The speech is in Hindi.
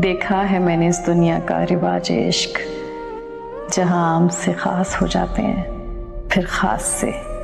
देखा है मैंने इस दुनिया का रिवाज इश्क, जहाँ आम से खास हो जाते हैं, फिर खास से।